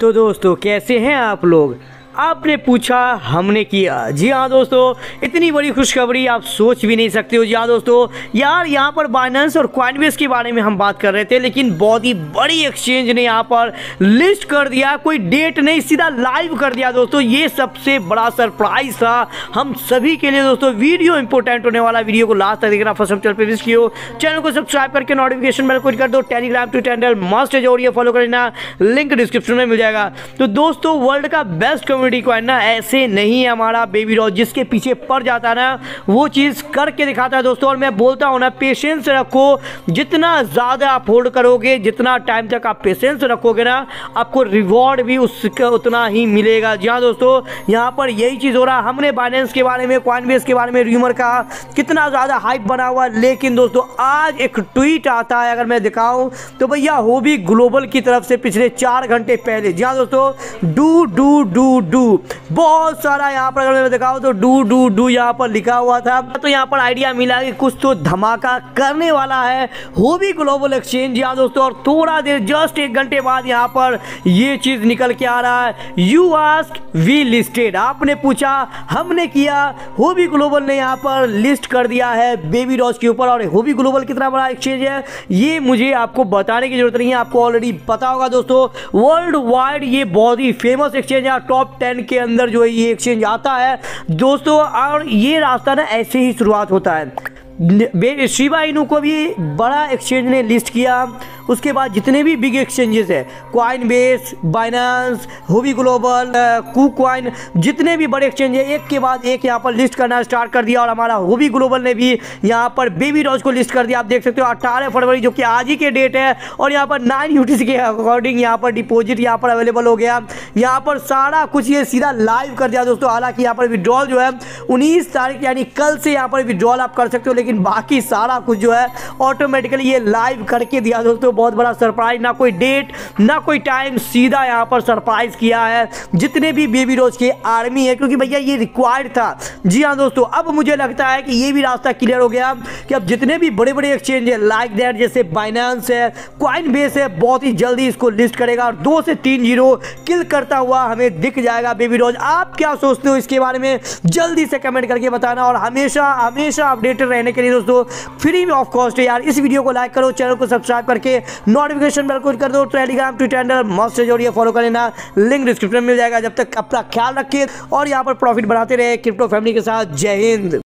तो दोस्तों कैसे हैं आप लोग? आपने पूछा, हमने किया। जी हाँ दोस्तों, इतनी बड़ी खुशखबरी आप सोच भी नहीं सकते हो। जी हाँ दोस्तों, यार यहाँ पर बाइनेंस और क्वाइनबेस के बारे में हम बात कर रहे थे, लेकिन बहुत ही बड़ी एक्सचेंज ने यहाँ पर लिस्ट कर दिया, कोई डेट नहीं, सीधा लाइव कर दिया दोस्तों। ये सबसे बड़ा सरप्राइज़ था हम सभी के लिए दोस्तों। वीडियो इंपॉर्टेंट होने वाला वीडियो को लास्ट तक देखना। फ़र्स्ट चैनल पर विज़िट किया चैनल को सब्सक्राइब करके नोटिफिकेशन बेल को कर दो। टेलीग्राम टू चैनल मस्ट जो फॉलो कर लेना। लिंक डिस्क्रिप्शन में मिल जाएगा। तो दोस्तों वर्ल्ड का बेस्ट कम्युनिटी कॉइन ना, ऐसे नहीं है हमारा बेबी रोज जिसके पीछे पड़ जाता है ना, वो चीज़ करके दिखाता है दोस्तों। और मैं बोलता हूँ ना पेशेंस रखो। जितना ज़्यादा आप होल्ड करोगे, जितना टाइम तक आप पेशेंस रखोगे ना, आपको रिवॉर्ड भी उसका उतना ही मिलेगा। जी हाँ दोस्तों, यहाँ पर यही चीज़ हो रहा है। हमने बाइनेंस के बारे में क्वाइनबेस के बारे में र्यूमर कहा। कितना ज़्यादा हाइप बना हुआ लेकिन दोस्तों, आज एक ट्वीट आता है, अगर मैं दिखाऊँ तो भैया हो भी ग्लोबल की तरफ़ से पिछले चार घंटे पहले। जी हाँ दोस्तों डू डू डू डू। बहुत सारा यहाँ पर, अगर मैं तो डू डू डू यहाँ पर लिखा हुआ था। तो यहाँ पर आइडिया मिला कि कुछ तो धमाका करने वाला है। हो भी ग्लोबल एक्सचेंज यहाँ दोस्तों, और थोड़ा देर जस्ट एक घंटे बाद यहाँ पर ये चीज़ निकल के आ रहा है। यू आस्क वी लिस्टेड आपने पूछा, हमने किया। हो भी ग्लोबल ने यहाँ पर लिस्ट कर दिया है बेबी डॉस के ऊपर, और हो भी ग्लोबल कितना बड़ा एक्सचेंज है, ये मुझे आपको बताने की ज़रूरत नहीं है। आपको ऑलरेडी पता होगा दोस्तों वर्ल्ड वाइड ये बहुत ही फ़ेमस एक्सचेंज है टॉप टेन के अंदर जो है ये एक्सचेंज आता है। दोस्तों, और ये रास्ता ना ऐसे ही शुरुआत होता है। शिवा इनू को भी बड़ा एक्सचेंज ने लिस्ट किया। उसके बाद जितने भी बिग एक्सचेंजेस है Coinbase Binance Huobi global KuCoin जितने भी बड़े एक्सचेंज है, एक के बाद एक यहाँ पर लिस्ट करना स्टार्ट कर दिया। और हमारा होवी ग्लोबल ने भी यहाँ पर बेबी रॉज को लिस्ट कर दिया। आप देख सकते हो, अट्ठारह फरवरी जो कि आज ही के डेट है। और यहाँ पर नाइन यू के अकॉर्डिंग यहाँ पर डिपोजिट यहाँ पर अवेलेबल हो गया। यहाँ पर सारा कुछ ये सीधा लाइव कर दिया दोस्तों। हालाँकि यहाँ पर विड्रॉल जो है, उन्नीस तारीख, यानी कल से यहाँ पर विड्रॉल आप कर सकते हो, लेकिन बाकी सारा कुछ जो है ऑटोमेटिकली ये लाइव करके दिया दोस्तों। बहुत बड़ा सरप्राइज़ ना कोई डेट ना कोई टाइम सीधा यहाँ पर सरप्राइज़ किया है। जितने भी बेबी रोज के आर्मी है, क्योंकि भैया ये रिक्वायर्ड था। जी हाँ दोस्तों, अब मुझे लगता है कि ये भी रास्ता क्लियर हो गया कि अब जितने भी बड़े बड़े एक्सचेंज है लाइक दैट जैसे बाइनांस है क्वाइन बेस है, बहुत ही जल्दी इसको लिस्ट करेगा। और दो से तीन ज़ीरो किल करता हुआ हमें दिख जाएगा, बेबी रोज आप क्या सोचते हो इसके बारे में? जल्दी से कमेंट करके बताना और हमेशा हमेशा अपडेटेड रहने के लिए दोस्तों फ्री में ऑफ़ कॉस्ट है यार, इस वीडियो को लाइक करो चैनल को सब्सक्राइब करके नोटिफिकेशन बेल को कर दो टेलीग्राम ट्विटर मस्त से जोड़िए फॉलो कर लेना। लिंक डिस्क्रिप्शन में मिल जाएगा, जब तक अपना ख्याल रखिए और यहाँ पर प्रॉफिट बढ़ाते रहे क्रिप्टो फैमिली के साथ। जय हिंद।